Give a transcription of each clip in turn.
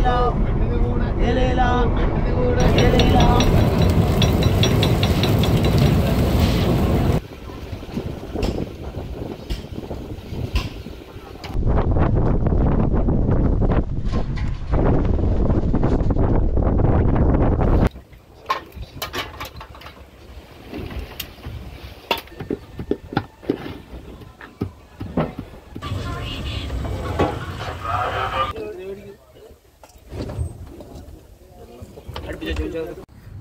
కూడా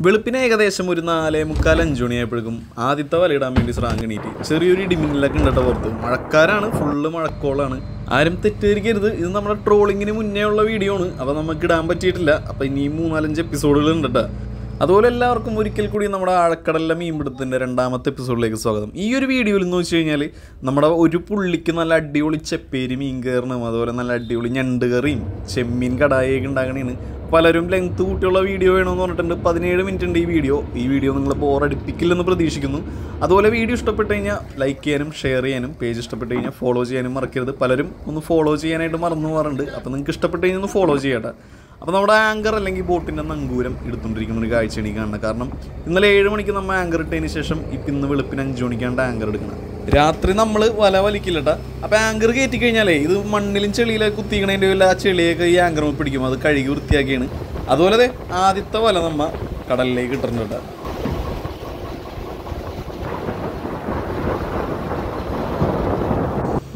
വെളുപ്പിന് ഏകദേശം ഒരു നാലേ മുക്കാൽ അഞ്ചു മണിയായപ്പോഴേക്കും ആദ്യത്തെ വലയിടാൻ വേണ്ടി സ്രാങ്കണീറ്റ് ചെറിയൊരു ഇടിമിന്നലൊക്കെ ഉണ്ടോ പുറത്ത്. മഴക്കാരാണ് ഫുള്ള് മഴക്കോളാണ്. ആരും തെറ്റിദ്ധരിക്കരുത്. ഇത് നമ്മുടെ ട്രോളിങ്ങിന് മുന്നേ ഉള്ള വീഡിയോ ആണ്. അപ്പോൾ നമുക്ക് ഇടാൻ പറ്റിയിട്ടില്ല. അപ്പോൾ ഇനിയും മൂന്നാലഞ്ച് എപ്പിസോഡുകൾ ഉണ്ട്. അതുപോലെ എല്ലാവർക്കും ഒരിക്കൽ കൂടി നമ്മുടെ ആഴക്കടലിലെ മീൻപിടുത്തിന്റെ രണ്ടാമത്തെ എപ്പിസോഡിലേക്ക് സ്വാഗതം. ഈ ഒരു വീഡിയോയിൽ എന്ന് വെച്ച് കഴിഞ്ഞാൽ നമ്മുടെ ഒരു പുള്ളിക്ക് നല്ല അടിപൊളി ചെപ്പേരി മീൻ കയറണം അതുപോലെ നല്ല അടിപൊളി ഞണ്ട് കറിയും ചെമ്മീൻ കടായൊക്കെ ഉണ്ടാകണേന്ന് പലരും ലെങ്ത് കൂട്ടിയുള്ള വീഡിയോ വേണമെന്ന് പറഞ്ഞിട്ടുണ്ട്. പതിനേഴ് മിനിറ്റ് ഉണ്ട് ഈ വീഡിയോ. ഈ വീഡിയോ നിങ്ങൾ ബോറടിപ്പിക്കില്ലെന്ന് പ്രതീക്ഷിക്കുന്നു. അതുപോലെ വീഡിയോ ഇഷ്ടപ്പെട്ട് കഴിഞ്ഞാൽ ലൈക്ക് ചെയ്യാനും ഷെയർ ചെയ്യാനും പേജ് ഇഷ്ടപ്പെട്ട് കഴിഞ്ഞാൽ ഫോളോ ചെയ്യാനും മറക്കരുത്. പലരും ഒന്ന് ഫോളോ ചെയ്യാനായിട്ട് മറന്നു പോകാറുണ്ട്. അപ്പോൾ നിങ്ങൾക്ക് ഇഷ്ടപ്പെട്ട് കഴിഞ്ഞാൽ ഒന്ന് ഫോളോ ചെയ്യട്ടെ. അപ്പോൾ നമ്മുടെ ആങ്കർ അല്ലെങ്കിൽ ബോട്ടിന്റെ നങ്കൂരം എടുത്തുകൊണ്ടിരിക്കുന്ന ഒരു കാഴ്ചയാണ് ഈ കാണുന്നത്. കാരണം ഇന്നലെ ഏഴ് മണിക്ക് നമ്മൾ ആങ്കർ ഇട്ടതിന് ശേഷം ഇപ്പം ഇന്ന് വെളുപ്പിന് അഞ്ച് മണിക്കാണ്ട് ആങ്കർ എടുക്കുന്നത് രാത്രി നമ്മൾ വല വലിക്കില്ലട്ട അപ്പോൾ ആങ്കർ കയറ്റി കഴിഞ്ഞാലേ ഇത് മണ്ണിലും ചെളിയിലൊക്കെ കുത്തിക്കണതിന്റെ വല്ല ആ ചെളിയൊക്കെ ഈ ആങ്കർ പിടിക്കും. അത് കഴുകി വൃത്തിയാക്കിയാണ്. അതുപോലെ ആദ്യത്തെ വല നമ്മ കടലിലേക്ക് ഇട്ടിട്ടുണ്ട്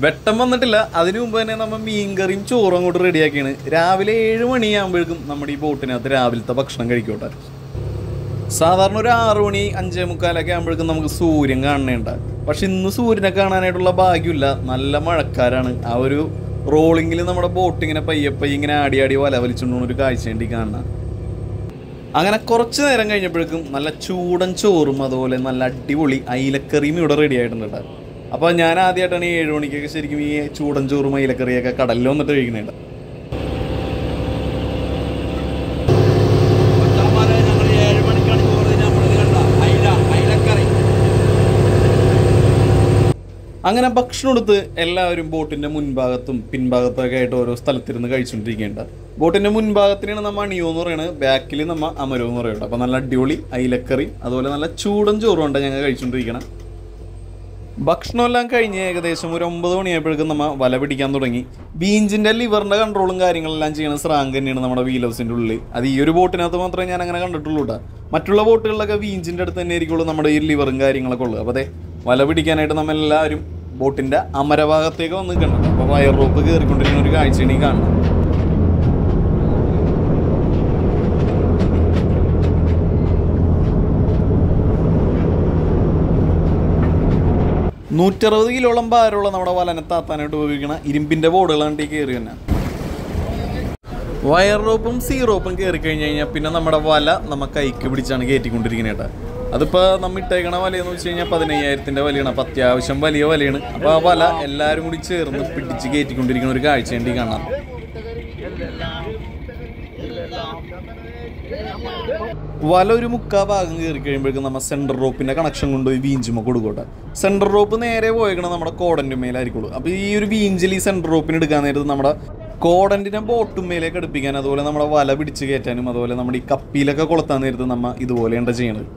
വെട്ടം വന്നിട്ടില്ല. അതിനു മുമ്പ് തന്നെ നമ്മൾ മീൻകറിയും ചോറും അങ്ങോട്ട് റെഡിയാക്കിയാണ് രാവിലെ ഏഴ് മണിയാകുമ്പോഴേക്കും നമ്മുടെ ഈ ബോട്ടിനകത്ത് രാവിലത്തെ ഭക്ഷണം കഴിക്കോട്ടെ. സാധാരണ ഒരു ആറു മണി അഞ്ചേ മുക്കാലൊക്കെ ആകുമ്പോഴേക്കും നമുക്ക് സൂര്യൻ കാണണേണ്ട പക്ഷെ ഇന്ന് സൂര്യനെ കാണാനായിട്ടുള്ള ഭാഗ്യമില്ല. നല്ല മഴക്കാരാണ്. ആ ഒരു റോളിങ്ങിൽ നമ്മുടെ ബോട്ട് ഇങ്ങനെ പയ്യെ പയ്യെ ഇങ്ങനെ ആടി ആടി വല വലിച്ചുകൊണ്ടുള്ള ഒരു കാഴ്ച വേണ്ടി കാണണം അങ്ങനെ കുറച്ച് നേരം കഴിഞ്ഞപ്പോഴേക്കും നല്ല ചൂടൻ ചോറും അതുപോലെ നല്ല അടിപൊളി അയിലക്കറിയും ഇവിടെ റെഡി ആയിട്ടുണ്ട് കേട്ടോ. അപ്പോൾ ഞാൻ ആദ്യമായിട്ടാണ് ഈ ഏഴ് മണിക്കൊക്കെ ശരിക്കും ഈ ചൂടൻ ചോറും ഇലക്കറിയൊക്കെ കടലിൽ വന്നിട്ട് കഴിക്കുന്നുണ്ട് അങ്ങനെ ഭക്ഷണം എടുത്ത് എല്ലാവരും ബോട്ടിന്റെ മുൻഭാഗത്തും പിൻഭാഗത്തൊക്കെ ആയിട്ട് ഓരോ സ്ഥലത്തിരുന്ന് കഴിച്ചുകൊണ്ടിരിക്കേണ്ട ബോട്ടിന്റെ മുൻഭാഗത്തിനാണ് നമ്മൾ അണിയോ എന്ന് പറയുന്നത് ബാക്കിൽ നമ്മൾ അമരോ എന്ന് പറയുന്നത് അപ്പോൾ നല്ല അടിപൊളി അയിലക്കറി അതുപോലെ നല്ല ചൂടൻ ചോറും ഉണ്ട് ഞങ്ങൾ കഴിച്ചുകൊണ്ടിരിക്കണം ഭക്ഷണമെല്ലാം കഴിഞ്ഞ് ഏകദേശം ഒരു ഒമ്പത് മണിയായപ്പോഴേക്കും നമ്മൾ വല പിടിക്കാൻ തുടങ്ങി. ബീഞ്ചിന്റെ ലിവറിന്റെ കൺട്രോളും കാര്യങ്ങളെല്ലാം ചെയ്യുന്ന സ്രാങ്ക് തന്നെയാണ് നമ്മുടെ വീൽ ഹൗസിന്റെ ഉള്ളിൽ അത് ഈ ഒരു ബോട്ടിനകത്ത് മാത്രമേ ഞാൻ അങ്ങനെ കണ്ടിട്ടുള്ളൂ കേട്ടോ മറ്റുള്ള ബോട്ടുകളിലൊക്കെ ബീഞ്ചിന്റെ അടുത്ത് തന്നെ ആയിരിക്കുള്ളൂ നമ്മുടെ ഈ ലിവറും കാര്യങ്ങളൊക്കെ ഉള്ളത്. അപ്പോൾ അതെ വല പിടിക്കാനായിട്ട് നമ്മൾ എല്ലാവരും ബോട്ടിന്റെ അമരഭാഗത്തേക്ക് വന്ന് അപ്പോൾ വയർ റോപ്പ് കയറിക്കൊണ്ടിരിക്കുന്ന ഒരു കാഴ്ചയാണ് ഈ കാണുന്നത്. നൂറ്ററുപത് കിലോളം ഭാരമുള്ള നമ്മുടെ വലനെ താത്താനായിട്ട് ഉപയോഗിക്കുന്ന ഇരുമ്പിന്റെ ബോർഡുകളാണ് ഈ കയറി തന്നെ വയർ റോപ്പും സീ റോപ്പും കയറി കഴിഞ്ഞ് കഴിഞ്ഞാൽ പിന്നെ നമ്മുടെ വല നമ്മ കൈക്ക് പിടിച്ചാണ് കയറ്റിക്കൊണ്ടിരിക്കുന്നത് അതിപ്പോൾ നമ്മൾ ഇട്ടേക്കണ വലയെന്ന് വെച്ച് കഴിഞ്ഞാൽ പതിനയ്യായിരത്തിന്റെ വലയാണ്. അപ്പോൾ അത്യാവശ്യം വലിയ വലയാണ്. അപ്പോൾ ആ വല എല്ലാവരും കൂടി ചേർന്ന് പിടിച്ച് കയറ്റിക്കൊണ്ടിരിക്കുന്ന ഒരു കാഴ്ച ഉണ്ട് കാണാം വല ഒരു മുക്കാ ഭാഗം കയറി കഴിയുമ്പോഴേക്കും നമ്മൾ സെൻട്രൽ റോപ്പിന്റെ കണക്ഷൻ കൊണ്ടുപോയി വീഞ്ചുമ്പോൾ കൊടുക്കട്ടെ. സെൻട്രൽ റോപ്പ് നേരെ പോയേക്കണം നമ്മുടെ കോടന്റെ മേലായിരിക്കുള്ളൂ. അപ്പോൾ ഈ ഒരു വീഞ്ചിൽ ഈ സെൻട്രൽ റോപ്പിന് എടുക്കാൻ നേരത്ത് നമ്മുടെ കോടന്റിനെ ബോട്ടും മേലേക്ക് അടുപ്പിക്കാൻ അതുപോലെ നമ്മുടെ വല പിടിച്ച് കയറ്റാനും അതുപോലെ നമ്മുടെ ഈ കപ്പിയിലൊക്കെ കൊളുത്താൻ നേരത്ത് നമ്മൾ ഇതുപോലെയാണ് ചെയ്യണത്.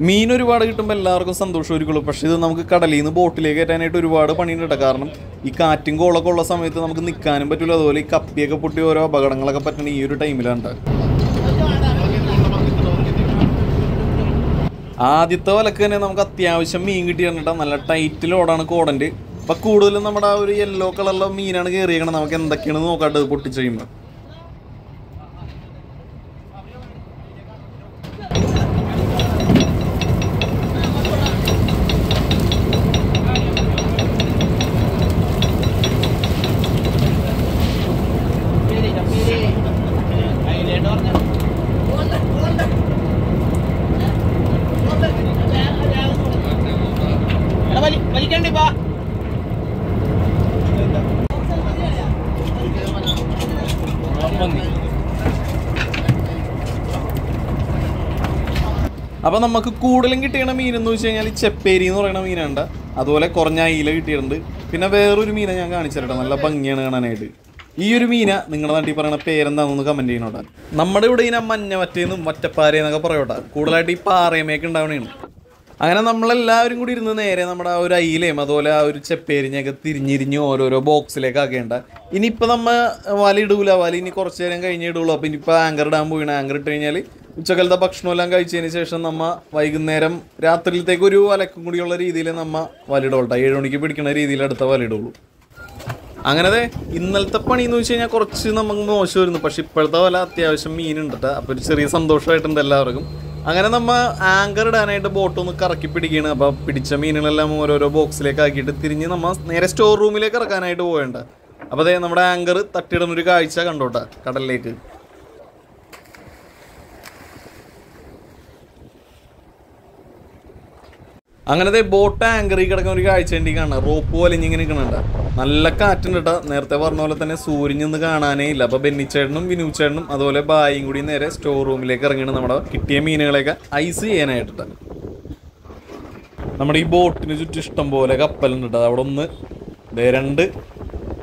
മീൻ ഒരുപാട് കിട്ടുമ്പോൾ എല്ലാവർക്കും സന്തോഷമായിരിക്കുള്ളൂ പക്ഷെ ഇത് നമുക്ക് കടലിൽ നിന്ന് ബോട്ടിലേക്ക് കയറ്റാനായിട്ട് ഒരുപാട് പണിയുണ്ട് കാരണം ഈ കാറ്റും കോളൊക്കെ ഉള്ള സമയത്ത് നമുക്ക് നിൽക്കാനും പറ്റില്ല അതുപോലെ ഈ കപ്പിയൊക്കെ പൊട്ടി ഓരോ അപകടങ്ങളൊക്കെ പറ്റണ ഈ ഒരു ടൈമിലാണ്. ആദ്യത്തെ വലക്ക് തന്നെ നമുക്ക് അത്യാവശ്യം മീൻ കിട്ടിയിട്ടുണ്ട് നല്ല ടൈറ്റ് ലോഡാണ് കോടന്റെ അപ്പം കൂടുതലും നമ്മുടെ ആ ഒരു യെല്ലോ കളറിലെ മീനാണ് കയറിയേക്കണം നമുക്ക് എന്തൊക്കെയാണ് നോക്കാണ്ട് പൊട്ടിച്ച് കഴിയുമ്പോൾ അപ്പോൾ നമുക്ക് കൂടുതലും കിട്ടിയ മീൻ എന്ന് വെച്ച് കഴിഞ്ഞാൽ ചെപ്പേരി എന്ന് പറയുന്ന മീനുണ്ട് അതുപോലെ കുറഞ്ഞ അയില കിട്ടിയിട്ടുണ്ട്. പിന്നെ വേറൊരു മീനെ ഞാൻ കാണിച്ചു നല്ല ഭംഗിയാണ് കാണാനായിട്ട്. ഈ ഒരു മീന നിങ്ങളുടെ നാട്ടിൽ പറയുന്ന പേരെന്താണെന്ന് കമന്റ് ചെയ്യണോട്ടാ നമ്മുടെ ഇവിടെ ഇങ്ങനെ മഞ്ഞ മറ്റേന്നും മറ്റപ്പാരെന്നൊക്കെ പറയോട്ടാ കൂടുതലായിട്ട് ഈ പാറയമേക്ക് ഉണ്ടാവണേണ് അങ്ങനെ നമ്മളെല്ലാവരും കൂടി ഇരുന്ന് നേരെ നമ്മുടെ ആ ഒരു അയിലയും അതുപോലെ ആ ഒരു ചെപ്പേരിഞ്ഞൊക്കെ തിരിഞ്ഞിരിഞ്ഞ് ഓരോരോ ബോക്സിലേക്ക് ആക്കേണ്ട ഇനിയിപ്പോൾ നമ്മൾ വല ഇടൂല. വല ഇനി കുറച്ച് നേരം കഴിഞ്ഞേ ഇടുള്ളൂ. അപ്പോൾ ഇനിയിപ്പോൾ ആങ്കർ ഇടാൻ പോയിണ് ആങ്കർ ഇട്ട് കഴിഞ്ഞാൽ ഉച്ചക്കാലത്തെ ഭക്ഷണമെല്ലാം കഴിച്ചതിന് ശേഷം നമ്മ വൈകുന്നേരം രാത്രിയിലത്തേക്ക് ഒരു വലക്കും കൂടിയുള്ള രീതിയിൽ നമ്മ വലിടുള്ളൂ ഏഴ് മണിക്ക് പിടിക്കുന്ന രീതിയിൽ അടുത്ത വലിടുള്ളൂ അങ്ങനത്തെ ഇന്നലത്തെ പണി എന്ന് വെച്ച് കഴിഞ്ഞാൽ കുറച്ച് നമുക്ക് മോശമായിരുന്നു പക്ഷെ ഇപ്പോഴത്തെ വല അത്യാവശ്യം മീനുണ്ട്. അപ്പോൾ ഒരു ചെറിയ സന്തോഷമായിട്ടുണ്ട് എല്ലാവർക്കും. അങ്ങനെ നമ്മൾ ആങ്കർ ഇടാനായിട്ട് ബോട്ട് ഒന്ന് കറക്കി പിടിക്കുകയാണ് അപ്പോൾ പിടിച്ച മീനുകളെല്ലാം ഓരോരോ ബോക്സിലേക്ക് ആക്കിയിട്ട് തിരിഞ്ഞ് നമ്മൾ നേരെ സ്റ്റോർ റൂമിലേക്ക് ഇറക്കാനായിട്ട് പോകേണ്ട അപ്പോൾ അതെ നമ്മുടെ ആങ്കർ തട്ടിയിടുന്ന ഒരു കാഴ്ച കണ്ടോട്ടെ കടലിലേക്ക്. അങ്ങനത്തെ ബോട്ട് ആങ്കറി കിടക്കുന്ന ഒരു കാഴ്ച ഉണ്ട് ഈ കാണാം. റോപ്പ് പോലെ ഇങ്ങനെ നിൽക്കണുണ്ട് നല്ല കാറ്റുണ്ട് കേട്ടോ നേരത്തെ പറഞ്ഞ പോലെ തന്നെ സൂര്യനിന്ന് കാണാനേ ഇല്ല. അപ്പൊ ബെന്നിച്ചേട്ടനും വിനൂച്ചേട്ടനും അതുപോലെ ബായും കൂടി നേരെ സ്റ്റോർ റൂമിലേക്ക് ഇറങ്ങിയാണ് നമ്മുടെ കിട്ടിയ മീനുകളെയൊക്കെ ഐസ് ചെയ്യാനായിട്ട് നമ്മുടെ ഈ ബോട്ടിന് ചുറ്റും ഇഷ്ടം പോലെ കപ്പലുണ്ട് കേട്ടോ അവിടെ ഒന്ന് ദേ രണ്ട്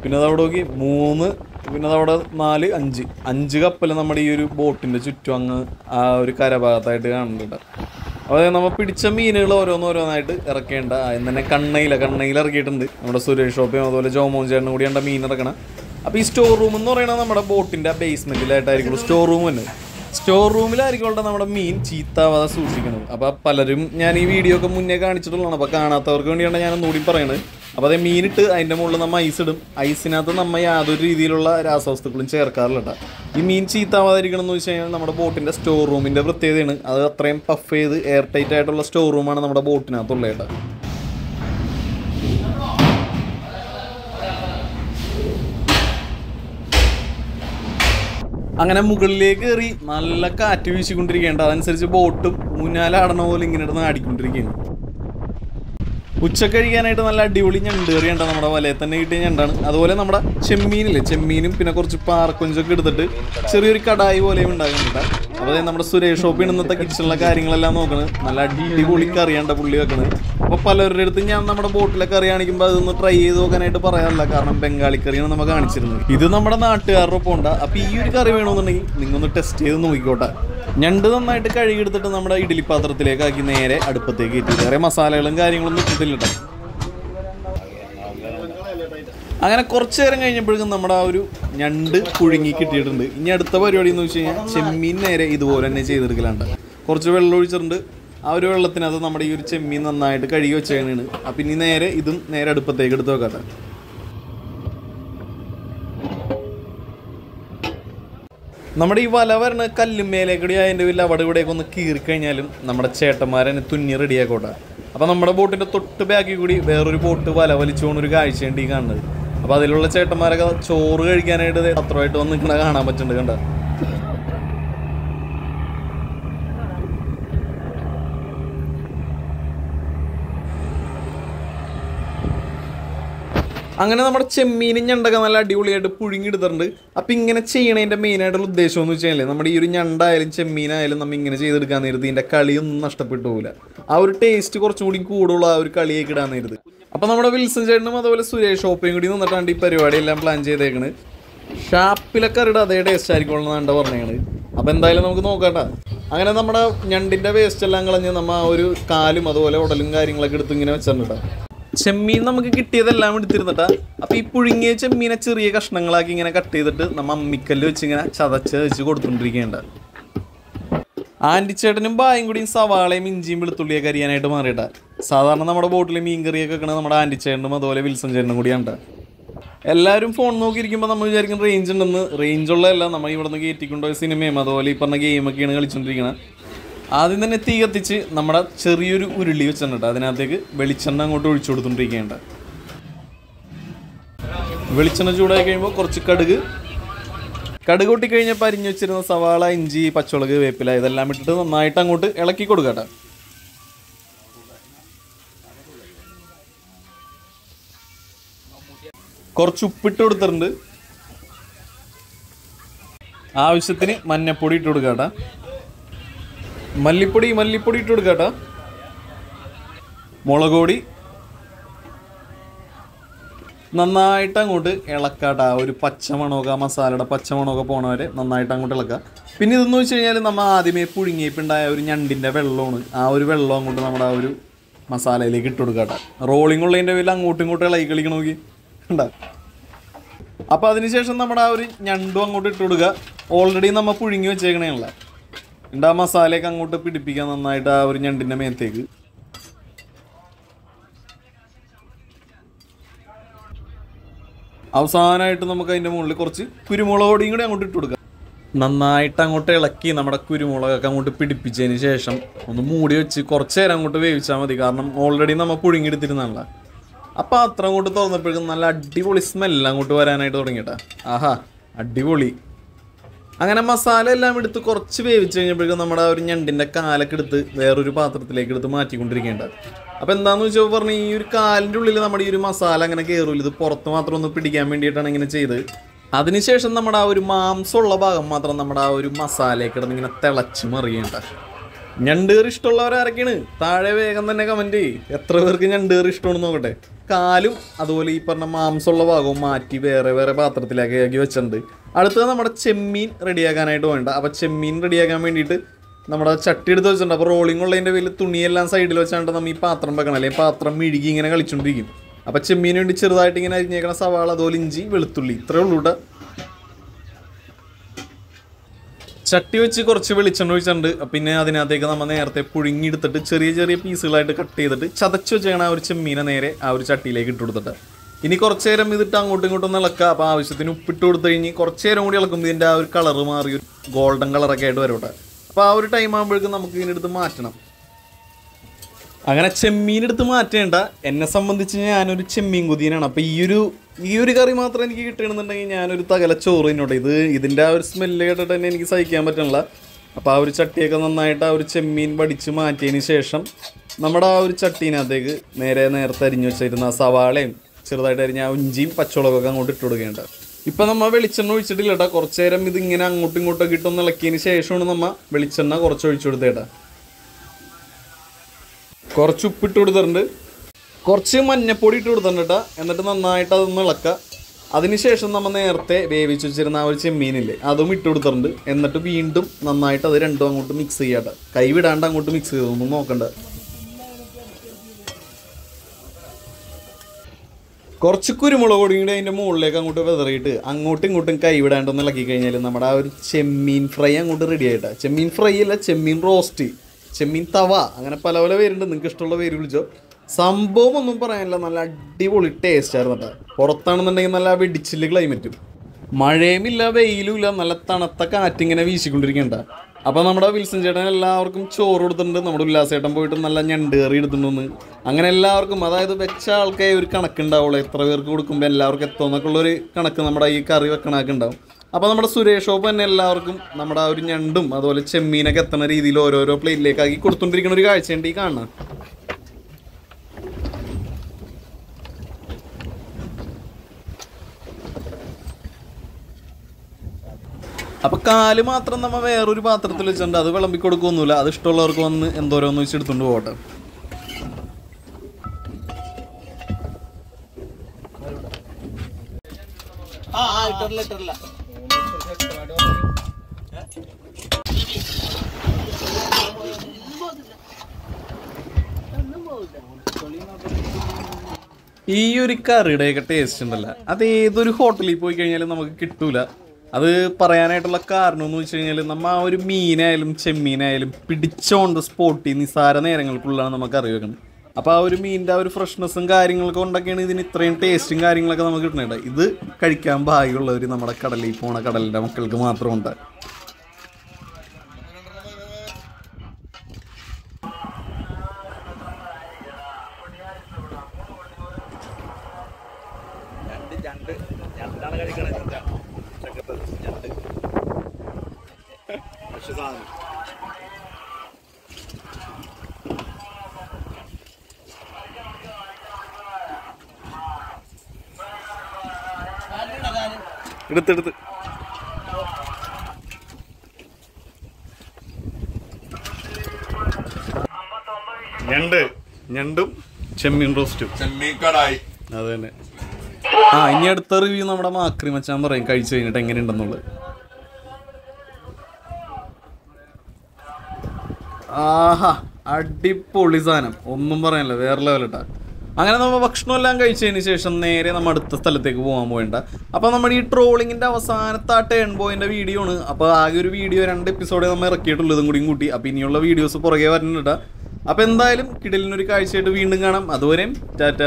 പിന്നെ അതവിടെ നോക്കി മൂന്ന് പിന്നെ അതവിടെ നാല് അഞ്ച്. അഞ്ച് കപ്പൽ നമ്മുടെ ഈ ഒരു ബോട്ടിന്റെ ചുറ്റും അങ്ങ് ആ ഒരു കരഭാഗത്തായിട്ട് കാണുന്നുണ്ട് അതായത് നമ്മൾ പിടിച്ച മീനുകൾ ഓരോന്നോരോന്നായിട്ട് ഇറക്കേണ്ട. എന്ന് തന്നെ കണ്ണയില കണ്ണയിൽ ഇറക്കിയിട്ടുണ്ട്. നമ്മുടെ സുരേഷ് ഷോപ്പിയും അതുപോലെ ജോമോൻ ചേട്ടനും കൂടി ഉണ്ട് മീൻ ഇറക്കണം. അപ്പോൾ ഈ സ്റ്റോർ റൂം എന്ന് പറയുന്നത് നമ്മുടെ ബോട്ടിന്റെ ബേസ്മെന്റിലായിട്ടായിരിക്കും സ്റ്റോർ റൂം തന്നെ സ്റ്റോർ റൂമിലായിരിക്കും നമ്മുടെ മീൻ ചീത്താവാതെ സൂക്ഷിക്കുന്നത്. അപ്പോൾ പലരും ഞാൻ ഈ വീഡിയോ ഒക്കെ മുന്നേ കാണിച്ചിട്ടുള്ളതാണ്. അപ്പോൾ കാണാത്തവർക്ക് വേണ്ടിയാണ് ഞാൻ ഒന്നുകൂടി പറയുന്നത് അപ്പോൾ അതേ മീനിട്ട് അതിന്റെ മുകളിൽ നമ്മൾ ഐസ് ഇടും. ഐസിനകത്ത് നമ്മൾ യാതൊരു രീതിയിലുള്ള രാസവസ്തുക്കളും ചേർക്കാറില്ല. ഈ മീൻ ചീത്താവാതിരിക്കണം എന്ന് വെച്ച് കഴിഞ്ഞാൽ നമ്മുടെ ബോട്ടിന്റെ സ്റ്റോർ റൂമിന്റെ പ്രത്യേകതയാണ്. അത് അത്രയും പഫ് ചെയ്ത് എയർ ടൈറ്റ് ആയിട്ടുള്ള സ്റ്റോർ റൂമാണ് നമ്മുടെ ബോട്ടിനകത്തുള്ളത് അങ്ങനെ മുകളിലേക്ക് കയറി നല്ല കാറ്റ് വീശിക്കൊണ്ടിരിക്കുകയാണ് അതനുസരിച്ച് ബോട്ടും മുന്നാലാടണ പോലെ ഇങ്ങനെ ഇടുന്ന ആടിക്കൊണ്ടിരിക്കുകയാണ്. ഉച്ചയ്ക്ക് കഴിക്കാനായിട്ട് നല്ല അടിപൊളി ഞണ്ട് കറിയുണ്ടോ നമ്മുടെ വലയിൽ തന്നെ കിട്ടിയ ഞണ്ടാണ്. അതുപോലെ നമ്മുടെ ചെമ്മീനില്ലേ ചെമ്മീനും പിന്നെ കുറച്ച് പാറക്കൊഞ്ചൊക്കെ എടുത്തിട്ട് ചെറിയൊരു കടായി പോലെയും ഉണ്ടാകുന്നുണ്ട് അപ്പോൾ നമ്മുടെ സുരേഷ് ഷോപ്പിൽ ഇന്നത്തെ കിച്ചണിലെ കാര്യങ്ങളെല്ലാം നോക്കണത് നല്ല അടിപൊളി കറിയാണ്ട പുള്ളി വെക്കണത് അപ്പോൾ പലരുടെ അടുത്ത് ഞാൻ നമ്മുടെ ബോട്ടിലെ കറി കാണിക്കുമ്പോൾ അതൊന്ന് ട്രൈ ചെയ്ത് നോക്കാനായിട്ട് പറയാറില്ല. കാരണം ബംഗാളി കറിയാണ് നമ്മൾ കാണിച്ചിരുന്നത്. ഇത് നമ്മുടെ നാട്ടുകാരുടെ ഒപ്പം ഉണ്ട് അപ്പോൾ ഈ ഒരു കറി വേണമെന്നുണ്ടെങ്കിൽ നിങ്ങൊന്ന് ടെസ്റ്റ് ചെയ്ത് നോക്കിക്കോട്ടെ. ഞണ്ട് നന്നായിട്ട് കഴുകിയെടുത്തിട്ട് നമ്മുടെ ഇഡ്ഡലി പാത്രത്തിലേക്ക് ആക്കി നേരെ അടുപ്പത്തേക്ക് കയറ്റി വേറെ മസാലകളും കാര്യങ്ങളൊന്നും ഇട്ടിട്ടില്ല ട്ടോ. അങ്ങനെ കുറച്ചു നേരം കഴിഞ്ഞപ്പോഴേക്കും നമ്മുടെ ആ ഒരു ഞണ്ട് പുഴുങ്ങി കിട്ടിയിട്ടുണ്ട്. ഇനി അടുത്ത പരിപാടി എന്ന് വെച്ച് കഴിഞ്ഞാൽ ചെമ്മീൻ നേരെ ഇതുപോലെ തന്നെ ചെയ്തെടുക്കലുണ്ട് കുറച്ച് വെള്ളം ഒഴിച്ചിട്ടുണ്ട്. ആ ഒരു വെള്ളത്തിനകത്ത് നമ്മുടെ ഈ ഒരു ചെമ്മീൻ നന്നായിട്ട് കഴുകി വെച്ചേക്കണാണ്. അപ്പം ഇനി നേരെ ഇതും നേരെ അടുപ്പത്തേക്ക് എടുത്ത് വെക്കട്ടെ. നമ്മുടെ ഈ വല വരണ കല്ലുമേലേക്കൂടി അതിന്റെ വലിയ അവിടെ ഇവിടെയൊക്കെ ഒന്ന് കീറി കഴിഞ്ഞാലും നമ്മുടെ ചേട്ടന്മാരെന്നെ തുന്നി റെഡിയാക്കോട്ടെ അപ്പോൾ നമ്മുടെ ബോട്ടിന്റെ തൊട്ട് ബാക്കിൽ കൂടി വേറൊരു ബോട്ട് വല വലിച്ചുകൊണ്ട് ഒരു കാഴ്ചയുണ്ട് ഈ കാണുന്നത്. അപ്പോൾ അതിലുള്ള ചേട്ടന്മാരൊക്കെ ചോറ് കഴിക്കാനായിട്ട് പത്രമായിട്ട് വന്ന് കാണാൻ പറ്റുന്നുണ്ട് കണ്ട? അങ്ങനെ നമ്മുടെ ചെമ്മീനും ഞണ്ടൊക്കെ നല്ല അടിപൊളിയായിട്ട് പുഴുങ്ങിയെടുത്തിട്ടുണ്ട്. അപ്പം ഇങ്ങനെ ചെയ്യണതിന്റെ മെയിനായിട്ടുള്ള ഉദ്ദേശം എന്ന് വെച്ചാൽ നമ്മുടെ ഈ ഒരു ഞണ്ടായാലും ചെമ്മീനായാലും നമ്മൾ ഇങ്ങനെ ചെയ്തെടുക്കാൻ നേരത്ത് ഇതിന്റെ കളിയൊന്നും നഷ്ടപ്പെട്ടു പോകില്ല ആ ഒരു ടേസ്റ്റ് കുറച്ചും കൂടി കൂടുതലുള്ള ആ ഒരു കളിയൊക്കെ ഇടാൻ നേരത്ത്. അപ്പം നമ്മുടെ വിൽസൺ ചേട്ടനും അതുപോലെ സുരേഷ് ഷോപ്പയും കൂടി നിന്നിട്ടാണ് ഈ പരിപാടി എല്ലാം പ്ലാൻ ചെയ്തേക്കണ് ഷാപ്പിലൊക്കെ അറിയുടെ അതേ ടേസ്റ്റ് ആയിരിക്കും എന്നാണ് പറഞ്ഞത് അപ്പം എന്തായാലും നമുക്ക് നോക്കട്ടെ. അങ്ങനെ നമ്മുടെ ഞണ്ടിന്റെ വേസ്റ്റ് എല്ലാം കളഞ്ഞ് നമ്മൾ ആ ഒരു കാലും അതുപോലെ ഉടലും കാര്യങ്ങളൊക്കെ എടുത്ത് ഇങ്ങനെ വെച്ചിട്ടുണ്ട് ചെമ്മീൻ നമുക്ക് കിട്ടിയതെല്ലാം എടുത്തിരുന്നിട്ടാ. അപ്പൊ ഈ പുഴുങ്ങിയ ചെമ്മീനെ ചെറിയ കഷ്ണങ്ങളാക്കി ഇങ്ങനെ കട്ട് ചെയ്തിട്ട് നമ്മ അമ്മിക്കല്ല് വെച്ച് ഇങ്ങനെ ചതച്ച് വെച്ച് കൊടുത്തോണ്ടിരിക്കേണ്ട ആന്റിച്ചേട്ടനും ബായും കൂടിയും സവാളയും ഇഞ്ചിയും വെളുത്തുള്ളിയൊക്കെ അരിയാനായിട്ട് മാറിയിട്ടാ. സാധാരണ നമ്മുടെ ബോട്ടിൽ മീൻ കറിയൊക്കെ വെക്കണത് നമ്മുടെ ആന്റിച്ചേട്ടനും അതുപോലെ വിൽസൺ ചേട്ടനും കൂടിയാണ് എല്ലാവരും ഫോൺ നോക്കിയിരിക്കുമ്പോൾ നമ്മൾ വിചാരിക്കും റേഞ്ച് ഉണ്ടെന്ന്. റേഞ്ചുള്ളതല്ല നമ്മൾ ഇവിടെ നിന്ന് കയറ്റിക്കൊണ്ടുപോയ സിനിമയും അതുപോലെ ഈ പറഞ്ഞ ഗെയിമൊക്കെയാണ് കളിച്ചുകൊണ്ടിരിക്കുന്നത് ആദ്യം തന്നെ തീ കത്തിച്ച് നമ്മുടെ ചെറിയൊരു ഉരുളി വെച്ചിട്ടുണ്ട്. അതിനകത്തേക്ക് വെളിച്ചെണ്ണ അങ്ങോട്ട് ഒഴിച്ചു കൊടുത്തോണ്ടിരിക്കേണ്ട വെളിച്ചെണ്ണ ചൂടായി കഴിയുമ്പോൾ കുറച്ച് കടുക്. കടുക് പൊട്ടി കഴിഞ്ഞപ്പോൾ അരിഞ്ഞു വെച്ചിരുന്ന സവാള ഇഞ്ചി പച്ചമുളക് വേപ്പില ഇതെല്ലാം ഇട്ടിട്ട് നന്നായിട്ട് അങ്ങോട്ട് ഇളക്കി കൊടുക്കട്ടെ കുറച്ച് ഉപ്പിട്ട് കൊടുത്തിട്ടുണ്ട്. ആവശ്യത്തിന് മഞ്ഞപ്പൊടി ഇട്ട് കൊടുക്കട്ടെ മല്ലിപ്പൊടി മല്ലിപ്പൊടി ഇട്ട് കൊടുക്കാട്ടാ. മുളക് പൊടി. നന്നായിട്ട് അങ്ങോട്ട് ഇളക്കാട്ടാ. ഒരു പച്ചമണമൊക്കെ മസാലയുടെ പച്ചമണമൊക്കെ പോണവരെ നന്നായിട്ട് അങ്ങോട്ട് ഇളക്കുക പിന്നെ ഇതെന്ന് വെച്ച് കഴിഞ്ഞാൽ നമ്മൾ ആദ്യമേ പുഴുങ്ങിയപ്പുണ്ടായ ഒരു ഞണ്ടിന്റെ വെള്ളമാണ്. ആ ഒരു വെള്ളം അങ്ങോട്ട് നമ്മുടെ ആ ഒരു മസാലയിലേക്ക് ഇട്ട് കൊടുക്കാട്ടാ. റോളിംഗ് ഉള്ളതിന്റെ പേരിൽ അങ്ങോട്ടും ഇങ്ങോട്ടും ഇളകി കളിക്കണ നോക്കി. ഉണ്ടാ അപ്പോൾ അതിനുശേഷം നമ്മുടെ ആ ഒരു ഞണ്ടും അങ്ങോട്ട് ഇട്ട് കൊടുക്കുക ഓൾറെഡി നമ്മൾ പുഴുങ്ങി വെച്ചേക്കണേയുള്ള ആ മസാലയൊക്കെ അങ്ങോട്ട് പിടിപ്പിക്കാൻ നന്നായിട്ട് ആ ഒരു ഞണ്ടിന്റെ മേത്തേക്ക്. അവസാനമായിട്ട് നമുക്ക് അതിന്റെ മുകളിൽ കുറച്ച് കുരുമുളക് പൊടിയും കൂടി അങ്ങോട്ട് ഇട്ട് കൊടുക്കാം. നന്നായിട്ട് അങ്ങോട്ട് ഇളക്കി നമ്മുടെ കുരുമുളകൊക്കെ അങ്ങോട്ട് പിടിപ്പിച്ചതിന് ശേഷം ഒന്ന് മൂടി വെച്ച് കുറച്ച് നേരം അങ്ങോട്ട് വേവിച്ചാൽ മതി. കാരണം ഓൾറെഡി നമ്മൾ പുഴുങ്ങിയെടുത്തിരുന്നല്ല അപ്പോൾ അത്ര അങ്ങോട്ട് തുറന്നപ്പോഴേക്കും നല്ല അടിപൊളി സ്മെല്ല് അങ്ങോട്ട് വരാനായിട്ട് തുടങ്ങിയിട്ടാ. ആഹാ അടിപൊളി. അങ്ങനെ മസാല എല്ലാം എടുത്ത് കുറച്ച് വേവിച്ച് കഴിഞ്ഞപ്പോഴേക്കും നമ്മുടെ ഒരു ഞണ്ടിന്റെ കാലൊക്കെ എടുത്ത് വേറൊരു പാത്രത്തിലേക്ക് എടുത്ത് മാറ്റിക്കൊണ്ടിരിക്കേണ്ട അപ്പോൾ എന്താണെന്ന് വെച്ചാൽ പറഞ്ഞാൽ ഈ ഒരു കാലിന്റെ ഉള്ളിൽ നമ്മുടെ ഈ ഒരു മസാല അങ്ങനെ കയറില്ല ഇത് പുറത്ത് മാത്രം ഒന്ന് പിടിക്കാൻ വേണ്ടിയിട്ടാണ് ഇങ്ങനെ ചെയ്ത് അതിനുശേഷം നമ്മുടെ ആ ഒരു മാംസമുള്ള ഭാഗം മാത്രം നമ്മുടെ ആ ഒരു മസാലയൊക്കെ കിടന്ന് ഇങ്ങനെ തിളച്ച് മറിയേണ്ട ഞണ്ടേറ് ഇഷ്ടമുള്ളവരാരൊക്കെയാണ് താഴെ വേഗം തന്നെ കമന്റ് എത്ര പേർക്ക് ഞണ്ടേറ് ഇഷ്ടമാണെന്ന് നോക്കട്ടെ. കാലും അതുപോലെ ഈ പറഞ്ഞ മാംസമുള്ള ഭാഗവും മാറ്റി വേറെ വേറെ പാത്രത്തിലേക്ക് ആക്കി വെച്ചിട്ടുണ്ട്. അടുത്തത് നമ്മുടെ ചെമ്മീൻ റെഡിയാക്കാനായിട്ട് വേണ്ട. അപ്പോൾ ചെമ്മീൻ റെഡിയാക്കാൻ വേണ്ടിയിട്ട് നമ്മുടെ ചട്ടി എടുത്ത് വെച്ചിട്ടുണ്ട്. അപ്പോൾ റോളിംഗ് ഉള്ളതിന്റെ പേരിൽ തുണിയെല്ലാം സൈഡിൽ വെച്ചാണ്ട് നമ്മൾ ഈ പാത്രം വെക്കണം അല്ലെങ്കിൽ പാത്രം മിഴുകി ഇങ്ങനെ കളിച്ചുകൊണ്ടിരിക്കും അപ്പോൾ ചെമ്മീൻ വേണ്ടി ചെറുതായിട്ട് ഇങ്ങനെ അരിഞ്ഞേക്കണ സവാള അതുപോലെ ഇഞ്ചി വെളുത്തുള്ളി. ഇത്രേ ഉള്ളൂ കേട്ടോ ചട്ടി വെച്ച് കുറച്ച് വെളിച്ചെണ്ണ ഒഴിച്ചിട്ടുണ്ട്. പിന്നെ അതിനകത്തേക്ക് നമ്മൾ നേരത്തെ പുഴുങ്ങിയെടുത്തിട്ട് ചെറിയ ചെറിയ പീസുകളായിട്ട് കട്ട് ചെയ്തിട്ട് ചതച്ച് വെച്ചേക്കണ ആ ഒരു ചെമ്മീനെ നേരെ ആ ഒരു ചട്ടിയിലേക്ക് ഇട്ട് കൊടുത്തിട്ട്. ഇനി കുറച്ച് നേരം ഇതിട്ട് അങ്ങോട്ടും ഇങ്ങോട്ടും ഒന്ന് ഇളക്കുക അപ്പോൾ ആവശ്യത്തിന് ഉപ്പിട്ട് കൊടുത്തു കഴിഞ്ഞ് കുറച്ച് നേരം കൂടി ഇളക്കുമ്പോൾ ഇതിന്റെ ആ ഒരു കളർ മാറി ഒരു ഗോൾഡൻ കളറൊക്കെ ആയിട്ട് വരും കേട്ടോ അപ്പോൾ ആ ഒരു ടൈം ആകുമ്പോഴേക്കും നമുക്ക് ഇതിനെടുത്ത് മാറ്റണം. അങ്ങനെ ചെമ്മീൻ എടുത്ത് മാറ്റേണ്ട. എന്നെ സംബന്ധിച്ച് ഞാനൊരു ചെമ്മീൻ കുതിയനാണ്. അപ്പോൾ ഈ ഒരു ഈ ഒരു കറി മാത്രം എനിക്ക് കിട്ടണമെന്നുണ്ടെങ്കിൽ ഞാനൊരു തകല ചോറ് തിന്നോട്ടെ. ഇത് ഇതിന്റെ ആ ഒരു സ്മെല്ല് കേട്ടിട്ട് തന്നെ എനിക്ക് സഹിക്കാൻ പറ്റണില്ല. അപ്പോൾ ആ ഒരു ചട്ടിയൊക്കെ നന്നായിട്ട് ആ ഒരു ചെമ്മീൻ വടിച്ച് മാറ്റിയതിന് ശേഷം നമ്മുടെ ആ ഒരു ചട്ടീനകത്തേക്ക് നേരെ നേരത്തെ അരിഞ്ഞു വെച്ചിരുന്ന ആ സവാളയും ചെറുതായിട്ട് അരിഞ്ഞ ആ ഇഞ്ചിയും പച്ചമുളകൊക്കെ അങ്ങോട്ട് ഇട്ട് കൊടുക്കേണ്ട. ഇപ്പം നമ്മൾ വെളിച്ചെണ്ണ ഒഴിച്ചിട്ടില്ല കേട്ടോ കുറച്ച് നേരം ഇത് ഇങ്ങനെ അങ്ങോട്ടും ഇങ്ങോട്ടൊക്കെ ഇട്ടൊന്ന് ഇളക്കിയതിന് ശേഷമാണ് നമ്മൾ വെളിച്ചെണ്ണ കുറച്ച് ഒഴിച്ചു കൊടുത്തേട്ടാ. കുറച്ച് ഉപ്പിട്ട് കൊടുത്തിട്ടുണ്ട്. കുറച്ച് മഞ്ഞപ്പൊടി ഇട്ട് കൊടുത്തിട്ടുണ്ട്. കേട്ടോ എന്നിട്ട് നന്നായിട്ട് അതൊന്ന് ഇളക്കുക അതിനുശേഷം നമ്മൾ നേരത്തെ വേവിച്ച് വെച്ചിരുന്ന ആ ഒരു ചെമ്മീനില്ലേ അതും ഇട്ട് കൊടുത്തിട്ടുണ്ട്. എന്നിട്ട് വീണ്ടും നന്നായിട്ട് അത് രണ്ടും അങ്ങോട്ട് മിക്സ് ചെയ്യാട്ടോ. കൈ വിടാണ്ട് അങ്ങോട്ട് മിക്സ് ചെയ്തൊന്നും നോക്കണ്ട. കുറച്ച് കുരുമുളക് പൊടി കൂടി അതിന്റെ മുകളിലേക്ക് അങ്ങോട്ട് വെതറിയിട്ട് അങ്ങോട്ടും ഇങ്ങോട്ടും കൈ വിടാണ്ടൊന്ന് ഇളക്കി കഴിഞ്ഞാൽ നമ്മുടെ ആ ഒരു ചെമ്മീൻ ഫ്രൈ അങ്ങോട്ട് റെഡി ആയിട്ടാ. ചെമ്മീൻ ഫ്രൈ അല്ല ചെമ്മീൻ റോസ്റ്റ് ചെമ്മീൻ തവ അങ്ങനെ പല പല പേരുണ്ട്. നിങ്ങൾക്ക് ഇഷ്ടമുള്ള പേര് വിളിച്ചോ. സംഭവം ഒന്നും പറയാനില്ല. നല്ല അടിപൊളി ടേസ്റ്റ് ആയിരുന്നു കേട്ടോ. പുറത്താണെന്നുണ്ടെങ്കിൽ നല്ല വെടിച്ചിൽ ക്ലൈമറ്റും മഴയുമില്ല വെയിലും ഇല്ല. നല്ല തണുത്ത കാറ്റിങ്ങനെ വീശിക്കൊണ്ടിരിക്കണ്ട അപ്പോൾ നമ്മുടെ വിൽസൺ ചേട്ടൻ എല്ലാവർക്കും ചോറ് കൊടുത്തിട്ടുണ്ട്. നമ്മുടെ ഉല്ലാസേട്ടൻ പോയിട്ട് നല്ല ഞണ്ട് കറി എടുത്തിട്ടുണ്ടെന്ന്. അങ്ങനെ എല്ലാവർക്കും അതായത് വെച്ച ആൾക്കേ ഒരു കണക്കുണ്ടാവുള്ളൂ എത്ര പേർക്ക് കൊടുക്കുമ്പോൾ എല്ലാവർക്കും എത്തുമെന്നൊക്കെ ഉള്ളൊരു കണക്ക് നമ്മുടെ ഈ കറി വെക്കണമൊക്കെ ഉണ്ടാവും. അപ്പോൾ നമ്മുടെ സുരേഷ് ഷോപ്പ് തന്നെ എല്ലാവർക്കും നമ്മുടെ ആ ഒരു ഞണ്ടും അതുപോലെ ചെമ്മീനൊക്കെ എത്തുന്ന രീതിയിൽ ഓരോരോ പ്ലേറ്റിലേക്ക് ആക്കി കൊടുത്തുകൊണ്ടിരിക്കുന്ന ഒരു കാഴ്ചയുണ്ട് ഈ കാണുന്നത്. അപ്പൊ കാൽ മാത്രം നമ്മ വേറൊരു പാത്രത്തിൽ വെച്ചിട്ടുണ്ട്. അത് വിളമ്പി കൊടുക്കൊന്നുമില്ല അത് ഇഷ്ടമുള്ളവർക്ക് വന്ന് എന്തോരോന്ന് ഒന്ന് എടുത്തോണ്ട് പോകട്ടെ. ഈ ഒരു കറിയുടെയൊക്കെ ടേസ്റ്റ് ഉണ്ടല്ല? അത് ഏതൊരു ഹോട്ടലിൽ പോയി കഴിഞ്ഞാലും നമുക്ക് കിട്ടൂല. അത് പറയാനായിട്ടുള്ള കാരണം എന്ന് വെച്ച് കഴിഞ്ഞാൽ നമ്മൾ ആ ഒരു മീനായാലും ചെമ്മീനായാലും പിടിച്ചോണ്ട് സ്പോട്ടിൽ നിസാര നേരങ്ങൾക്കുള്ളതാണ് നമുക്ക് അറിവ് വെക്കണം അപ്പോൾ ആ ഒരു മീനിന്റെ ആ ഒരു ഫ്രഷ്നെസ്സും കാര്യങ്ങളൊക്കെ കൊണ്ടൊക്കെയാണ് ഇതിന് ഇത്രയും ടേസ്റ്റും കാര്യങ്ങളൊക്കെ നമുക്ക് കിട്ടുന്നത് ഇത് കഴിക്കാൻ ഭാഗ്യമുള്ളവർ നമ്മുടെ കടലിൽ പോണ കടലിന്റെ മക്കൾക്ക് മാത്രമുണ്ട്. രണ്ട് ഞണ്ടാണ് കഴിക്കണത് Shazam. എടുത്തെടുത്ത് ഞണ്ട്. ഞണ്ടും ചെമ്മീൻ റോസ്റ്റും. ചെമ്മീൻ കടായി. അത് തന്നെ. ആ ഇനി അടുത്ത റിവ്യൂ നമ്മുടെ മാക്രി മച്ചാൻ പറയും കഴിച്ചു കഴിഞ്ഞിട്ട് എങ്ങനെയുണ്ടെന്നുള്ളത്. ആഹാ അടിപൊളി സാധനം. ഒന്നും പറയാനില്ല വേറെ ലെവലിട്ടാ അങ്ങനെ നമ്മൾ ഭക്ഷണമെല്ലാം കഴിച്ചതിന് ശേഷം നേരെ നമ്മൾ അടുത്ത സ്ഥലത്തേക്ക് പോകാൻ പോയിണ്ട. അപ്പോൾ നമ്മുടെ ഈ ട്രോളിങ്ങിന്റെ അവസാനത്തെ ആ ടേൺ പോയിന്റെ വീഡിയോ ആണ്. അപ്പോൾ ആകെ ഒരു വീഡിയോ രണ്ട് എപ്പിസോഡേ നമ്മൾ ഇറക്കിയിട്ടുള്ളൂ ഇതും കൂടിയും കൂട്ടി. അപ്പോൾ ഇനിയുള്ള വീഡിയോസ് പുറകെ വരുന്നുണ്ട് അപ്പോൾ എന്തായാലും കിടലിനൊരു കാഴ്ചയായിട്ട് വീണ്ടും കാണാം. അതുവരെയും ടാറ്റ.